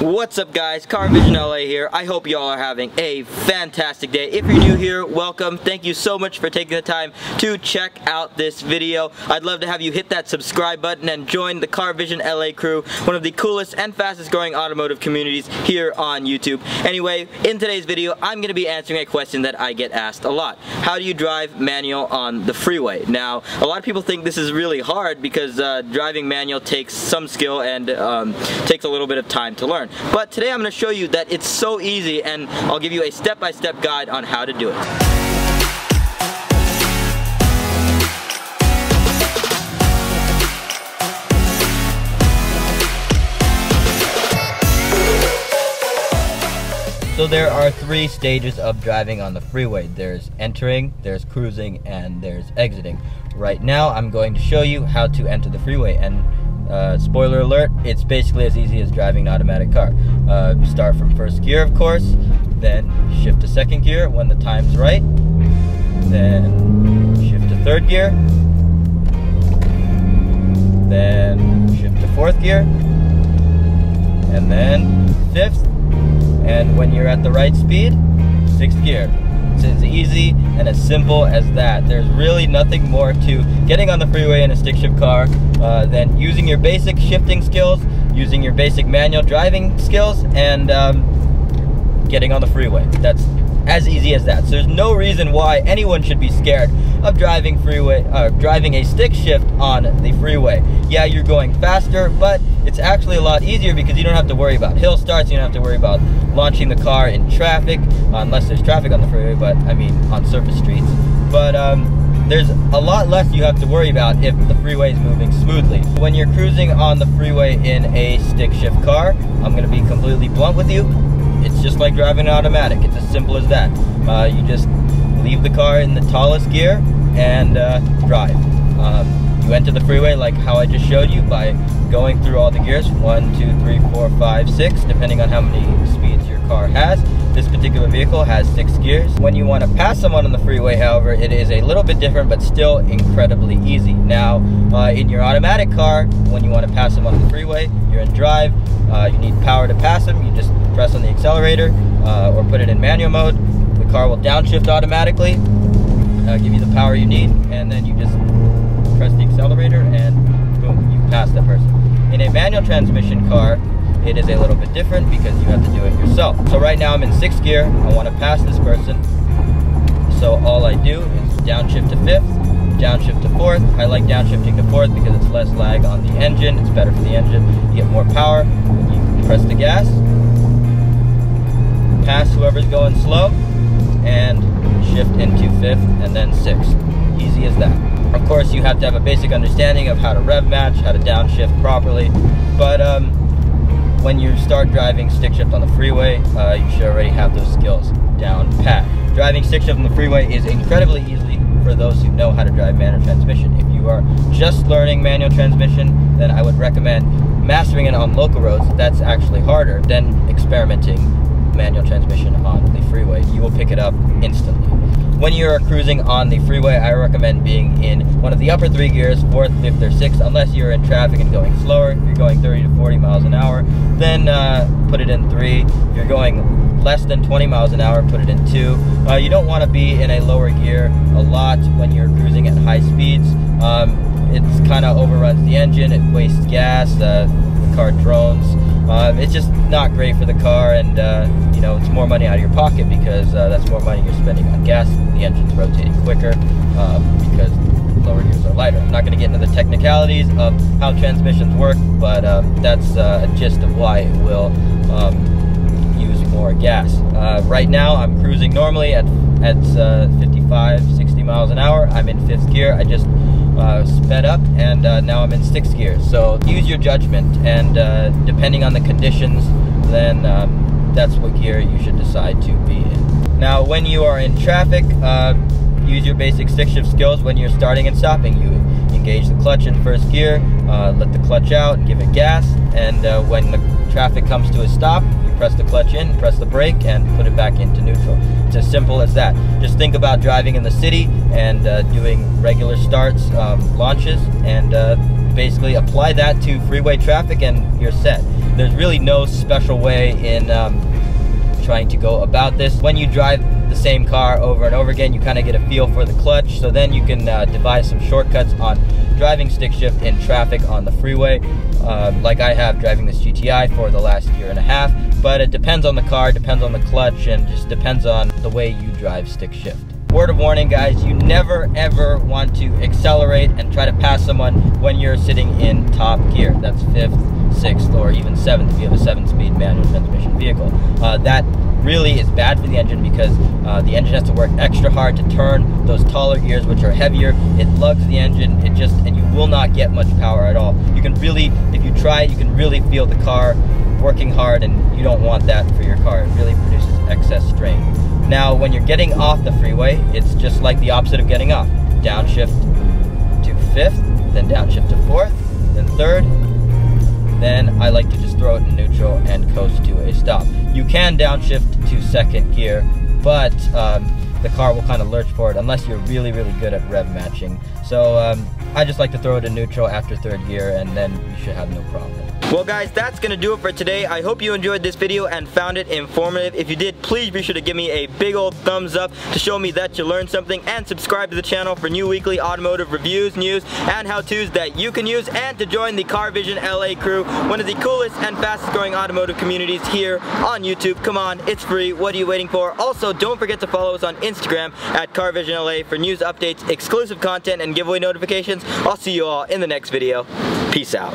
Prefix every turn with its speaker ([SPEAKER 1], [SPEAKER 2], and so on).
[SPEAKER 1] What's up guys, Car Vision LA here. I hope y'all are having a fantastic day. If you're new here, welcome. Thank you so much for taking the time to check out this video. I'd love to have you hit that subscribe button and join the Car Vision LA crew, one of the coolest and fastest growing automotive communities here on YouTube. Anyway, in today's video, I'm going to be answering a question that I get asked a lot. How do you drive manual on the freeway? Now, a lot of people think this is really hard because uh, driving manual takes some skill and um, takes a little bit of time to learn. But today I'm going to show you that it's so easy and I'll give you a step-by-step -step guide on how to do it. So there are three stages of driving on the freeway. There's entering, there's cruising, and there's exiting. Right now, I'm going to show you how to enter the freeway. And uh, spoiler alert, it's basically as easy as driving an automatic car. Uh, start from first gear, of course, then shift to second gear when the time's right, then shift to third gear, then shift to fourth gear, and then fifth, and when you're at the right speed, sixth gear. It's as easy and as simple as that. There's really nothing more to getting on the freeway in a stick shift car uh, than using your basic shifting skills, using your basic manual driving skills, and um, getting on the freeway. That's as easy as that. So there's no reason why anyone should be scared of driving freeway, uh, driving a stick shift on the freeway. Yeah, you're going faster, but it's actually a lot easier because you don't have to worry about hill starts. You don't have to worry about launching the car in traffic, unless there's traffic on the freeway. But I mean, on surface streets. But um, there's a lot less you have to worry about if the freeway is moving smoothly. When you're cruising on the freeway in a stick shift car, I'm to be completely blunt with you it's just like driving an automatic. It's as simple as that. Uh, you just leave the car in the tallest gear and uh, drive. Um, you enter the freeway like how I just showed you by going through all the gears, one, two, three, four, five, six, depending on how many speeds your car has. This particular vehicle has six gears. When you want to pass someone on the freeway, however, it is a little bit different, but still incredibly easy. Now, uh, in your automatic car, when you want to pass someone on the freeway, you're in drive, uh, you need power to pass them, you just press on the accelerator uh, or put it in manual mode. The car will downshift automatically, uh, give you the power you need, and then you just press the accelerator and boom, you pass the person. In a manual transmission car, it is a little bit different because you have to do it yourself. So right now I'm in sixth gear, I want to pass this person. So all I do is downshift to fifth, downshift to fourth. I like downshifting to fourth because it's less lag on the engine, it's better for the engine, you get more power. You press the gas, pass whoever's going slow, and shift into fifth and then sixth. Easy as that. Of course, you have to have a basic understanding of how to rev match, how to downshift properly, but um, when you start driving stick shift on the freeway, uh, you should already have those skills down pat. Driving stick shift on the freeway is incredibly easy for those who know how to drive manual transmission. If you are just learning manual transmission, then I would recommend mastering it on local roads. That's actually harder than experimenting manual transmission on the freeway. You will pick it up instantly. When you're cruising on the freeway, I recommend being in one of the upper three gears, fourth, fifth, or sixth, unless you're in traffic and going slower. If you're going 30 to 40 miles an hour, then uh, put it in three. If you're going less than 20 miles an hour, put it in two. Uh, you don't want to be in a lower gear a lot when you're cruising at high speeds. Um, it kind of overruns the engine, it wastes gas, uh, the car drones. Um, it's just not great for the car, and uh, you know it's more money out of your pocket because uh, that's more money you're spending on gas. The engine's rotating quicker um, because lower gears are lighter. I'm not going to get into the technicalities of how transmissions work, but um, that's uh, a gist of why it will um, use more gas. Uh, right now, I'm cruising normally at at uh, 55, 60 miles an hour. I'm in fifth gear. I just uh, sped up and uh, now I'm in sixth gear. So use your judgment and uh, depending on the conditions, then um, that's what gear you should decide to be in. Now when you are in traffic, uh, use your basic stick shift skills when you're starting and stopping. You engage the clutch in first gear, uh, let the clutch out, give it gas, and uh, when the traffic comes to a stop, you press the clutch in, press the brake, and put it back into neutral. It's as simple as that. Just think about driving in the city and uh, doing regular starts, um, launches, and uh, basically apply that to freeway traffic and you're set. There's really no special way in um, trying to go about this. When you drive the same car over and over again, you kind of get a feel for the clutch. So then you can uh, devise some shortcuts on driving stick shift in traffic on the freeway, uh, like I have driving this GTI for the last year and a half. But it depends on the car, depends on the clutch, and just depends on the way you drive stick shift. Word of warning guys, you never ever want to accelerate and try to pass someone when you're sitting in top gear. That's fifth, sixth, or even seventh if you have a seven speed manual transmission vehicle. Uh, that really is bad for the engine because uh, the engine has to work extra hard to turn those taller gears which are heavier. It lugs the engine, it just, and you will not get much power at all. You can really, if you try you can really feel the car working hard and you don't want that for your car. It really produces excess strain. Now, when you're getting off the freeway, it's just like the opposite of getting off. Downshift to fifth, then downshift to fourth, then third, then I like to just throw it in neutral and coast to a stop. You can downshift to second gear, but um, the car will kind of lurch forward unless you're really, really good at rev matching. So um, I just like to throw it in neutral after third gear and then you should have no problem. Well guys, that's gonna do it for today. I hope you enjoyed this video and found it informative. If you did, please be sure to give me a big old thumbs up to show me that you learned something and subscribe to the channel for new weekly automotive reviews, news, and how-tos that you can use and to join the Car Vision LA crew, one of the coolest and fastest growing automotive communities here on YouTube. Come on, it's free. What are you waiting for? Also, don't forget to follow us on Instagram at Car Vision LA for news updates, exclusive content, and giveaway notifications. I'll see you all in the next video. Peace out.